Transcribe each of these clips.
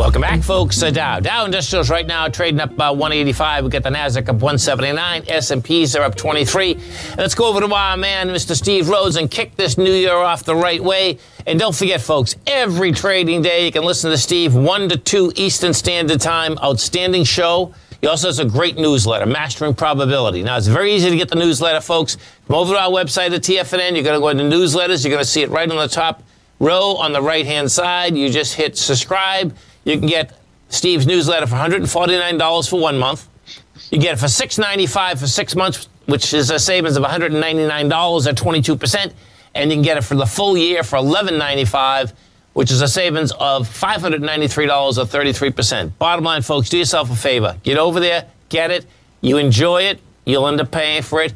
Welcome back, folks. Uh, Dow. Dow Industrials right now trading up about 185. We got the Nasdaq up 179. S&Ps are up 23. Let's go over to our man, Mr. Steve Rhodes, and kick this new year off the right way. And don't forget, folks, every trading day you can listen to Steve 1 to 2 Eastern Standard Time. Outstanding show. He also has a great newsletter, Mastering Probability. Now, it's very easy to get the newsletter, folks. Come over to our website at TFNN. You're going to go into newsletters. You're going to see it right on the top row on the right hand side. You just hit subscribe. You can get Steve's newsletter for $149 for one month. You get it for 695 for six months, which is a savings of $199 at 22%. And you can get it for the full year for 1195, which is a savings of $593 or 33%. Bottom line, folks, do yourself a favor. Get over there, get it. You enjoy it. You'll end up paying for it.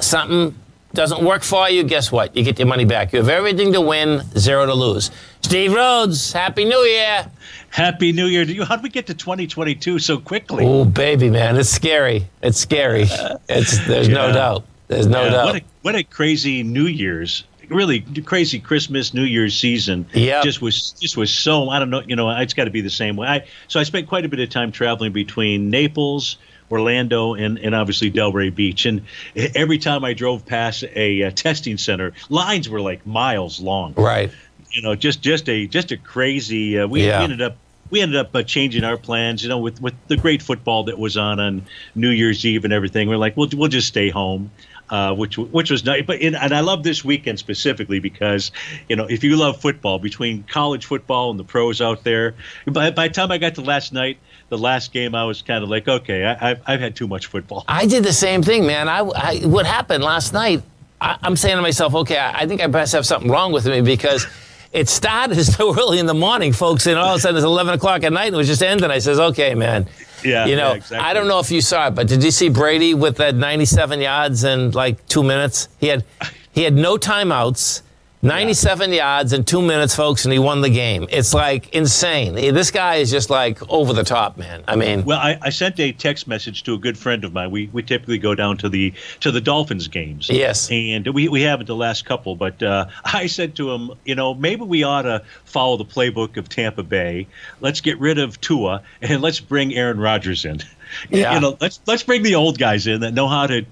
Something doesn't work for you, guess what? You get your money back. You have everything to win, zero to lose. Steve Rhodes, Happy New Year. Happy New Year to you. How did we get to 2022 so quickly? Oh, baby, man. It's scary. It's scary. It's There's yeah. no doubt. There's no yeah. doubt. What a, what a crazy New Year's really crazy Christmas, New Year's season. Yeah, just was just was so I don't know. You know, it's got to be the same way. I, so I spent quite a bit of time traveling between Naples, Orlando, and, and obviously Delray Beach. And every time I drove past a, a testing center, lines were like miles long. Right. You know, just just a just a crazy. Uh, we, yeah. we ended up we ended up uh, changing our plans. You know, with with the great football that was on on New Year's Eve and everything. We're like, we'll we'll just stay home. Uh, which which was nice. But in, and I love this weekend specifically because you know if you love football, between college football and the pros out there, by, by the time I got to last night, the last game, I was kind of like, okay, I, have I've had too much football. I did the same thing, man. I, I what happened last night? I, am saying to myself, okay, I, I think I best have something wrong with me because. It started so early in the morning, folks, and all of a sudden it's 11 o'clock at night and it was just ending. I says, okay, man. Yeah. You know, yeah, exactly. I don't know if you saw it, but did you see Brady with that 97 yards in like two minutes? He had he had no timeouts. 97 yeah. yards in two minutes, folks, and he won the game. It's like insane. This guy is just like over the top, man. I mean, well, I, I, sent a text message to a good friend of mine. We we typically go down to the to the Dolphins games. Yes, and we we haven't the last couple, but uh, I said to him, you know, maybe we ought to follow the playbook of Tampa Bay. Let's get rid of Tua and let's bring Aaron Rodgers in. Yeah. You know, let's let's bring the old guys in that know how to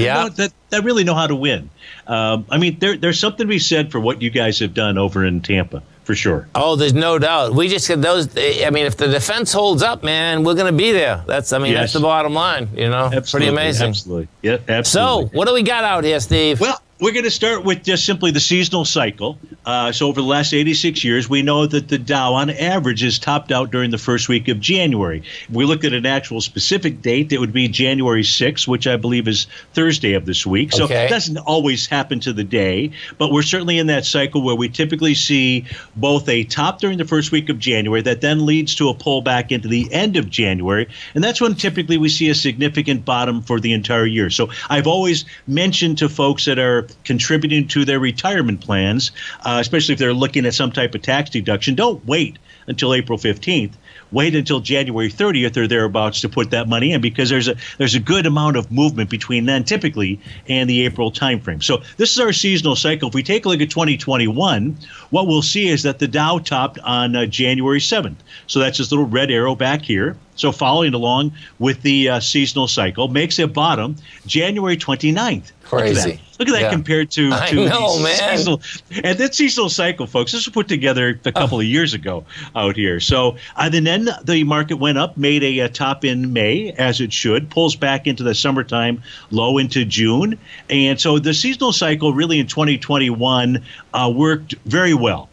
yeah. that, that really know how to win. Um, I mean, there, there's something to be said for what you guys have done over in Tampa, for sure. Oh, there's no doubt. We just get those. I mean, if the defense holds up, man, we're going to be there. That's, I mean, yes. that's the bottom line. You know, absolutely, pretty amazing. Absolutely, yeah, absolutely. So, what do we got out here, Steve? Well, we're going to start with just simply the seasonal cycle. Uh, so, over the last 86 years, we know that the Dow, on average, is topped out during the first week of January. If we look at an actual specific date, it would be January 6th, which I believe is Thursday of this week. So, okay. it doesn't always happen to the day, but we're certainly in that cycle where we typically see both a top during the first week of January that then leads to a pullback into the end of January. And that's when typically we see a significant bottom for the entire year. So, I've always mentioned to folks that are contributing to their retirement plans, uh, especially if they're looking at some type of tax deduction, don't wait until April 15th. Wait until January 30th or thereabouts to put that money in because there's a there's a good amount of movement between then typically and the April timeframe. So this is our seasonal cycle. If we take a look at 2021, what we'll see is that the Dow topped on uh, January 7th. So that's this little red arrow back here. So following along with the uh, seasonal cycle makes a bottom January 29th. Crazy. Look at that yeah. compared to, to I know, man. Seasonal, and that seasonal cycle, folks, this was put together a couple of years ago out here. So uh, and then the market went up, made a, a, top in May, as it should, pulls back into the summertime low into June. And so the seasonal cycle really in 2021 uh, worked very well.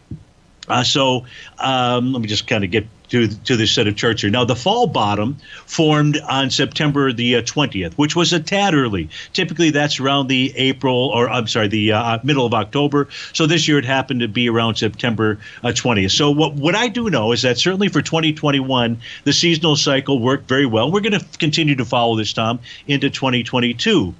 Uh, so um, let me just kind of get to to this set of charts here. Now, the fall bottom formed on September the uh, twentieth, which was a tad early. Typically, that's around the April or I'm sorry, the uh, uh middle of October. So this year it happened to be around September uh, twentieth. so what what I do know is that certainly for 2021, the seasonal cycle worked very well. We're going to continue to follow this, Tom, into 2022,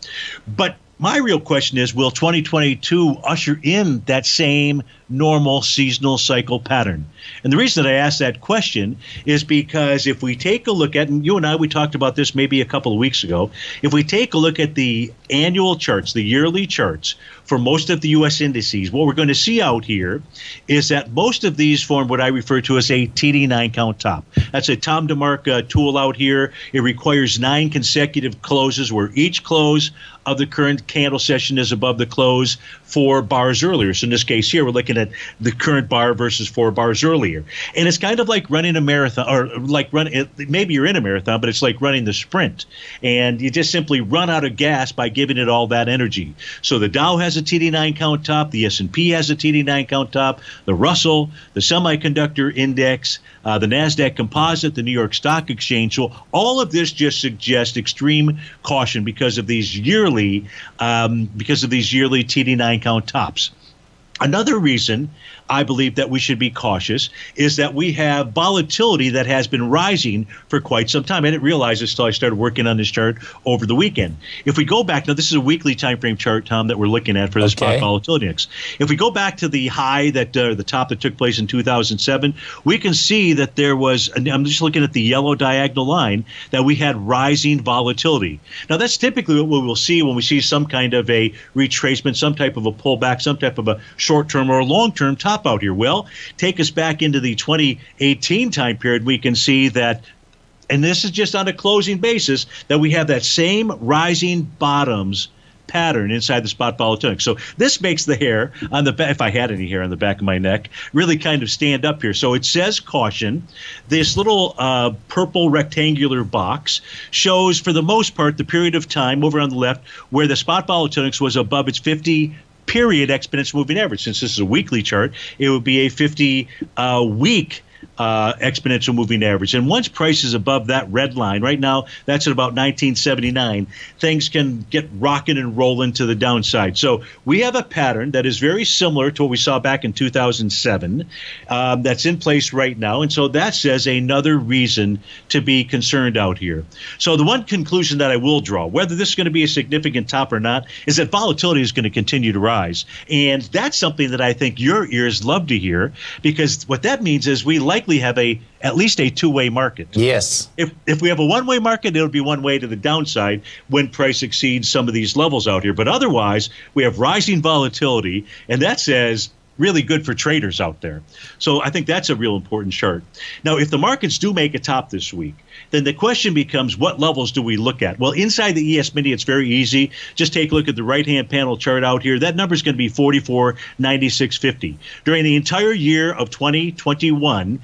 but my real question is will 2022 usher in that same normal seasonal cycle pattern. And the reason that I ask that question is because if we take a look at, and you and I, we talked about this maybe a couple of weeks ago, if we take a look at the annual charts, the yearly charts for most of the U.S. indices, what we're going to see out here is that most of these form what I refer to as a TD9 count top. That's a Tom DeMark uh, tool out here. It requires nine consecutive closes where each close of the current candle session is above the close four bars earlier. So in this case here, we're looking at the current bar versus four bars earlier. And it's kind of like running a marathon, or like running, maybe you're in a marathon, but it's like running the sprint. And you just simply run out of gas by giving it all that energy. So the Dow has a TD9 count top, the S&P has a TD9 count top, the Russell, the semiconductor index, uh, the NASDAQ composite, the New York Stock Exchange. So all of this just suggests extreme caution because of these yearly, um, because of these yearly TD9 count tops. Another reason I believe that we should be cautious is that we have volatility that has been rising for quite some time. I didn't realize this until I started working on this chart over the weekend. If we go back, now this is a weekly time frame chart, Tom, that we're looking at for this okay. spot volatility index. If we go back to the high that uh, the top that took place in 2007, we can see that there was. I'm just looking at the yellow diagonal line that we had rising volatility. Now that's typically what we will see when we see some kind of a retracement, some type of a pullback, some type of a short-term or long-term top top out here? Well, take us back into the 2018 time period. We can see that and this is just on a closing basis that we have that same rising bottoms pattern inside the spot volatility. So this makes the hair on the back, if I had any hair on the back of my neck, really kind of stand up here. So it says caution. This little uh, purple rectangular box shows, for the most part, the period of time over on the left where the spot volatility was above its 50 period exponential moving average. Since this is a weekly chart, it would be a 50 uh, week uh, exponential moving average. And once price is above that red line, right now that's at about 1979, things can get rocking and rolling to the downside. So we have a pattern that is very similar to what we saw back in 2007 um, that's in place right now. And so that says another reason to be concerned out here. So the one conclusion that I will draw, whether this is going to be a significant top or not, is that volatility is going to continue to rise. And that's something that I think your ears love to hear because what that means is we likely have a at least a two-way market. Yes. If if we have a one-way market, it'll be one way to the downside when price exceeds some of these levels out here. But otherwise, we have rising volatility, and that says really good for traders out there. So I think that's a real important chart. Now, if the markets do make a top this week, then the question becomes what levels do we look at? Well, inside the ES Mini, it's very easy. Just take a look at the right hand panel chart out here. That number is going to be 44.9650. During the entire year of 2021,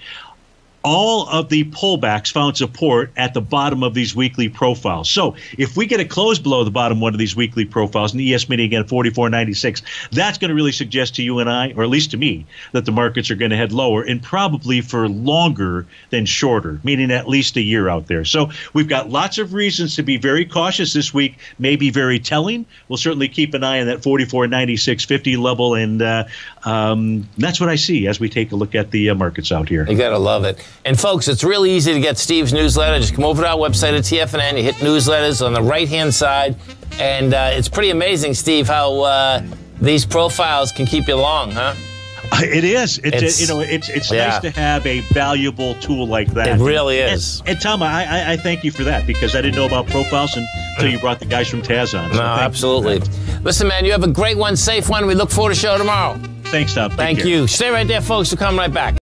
all of the pullbacks found support at the bottom of these weekly profiles. So if we get a close below the bottom one of these weekly profiles, and the ES Mini again 44.96, that's going to really suggest to you and I, or at least to me, that the markets are going to head lower and probably for longer than shorter, meaning at least a year out there. So we've got lots of reasons to be very cautious this week, may be very telling. We'll certainly keep an eye on that 44.9650 level, and uh, um, that's what I see as we take a look at the uh, markets out here. You got to love it. And folks, it's really easy to get Steve's newsletter. Just come over to our website at TFNN. You hit newsletters on the right hand side. And uh, it's pretty amazing, Steve, how uh, these profiles can keep you long, huh? Uh, it is. It's, it's you know, it's it's yeah. nice to have a valuable tool like that. It really is. And, and Tom, I, I, I thank you for that because I didn't know about profiles until you brought the guys from Taz on. So no, absolutely. Listen, man, you have a great one, safe one. We look forward to show tomorrow. Thanks, Tom. Thank you. Stay right there, folks. We'll come right back.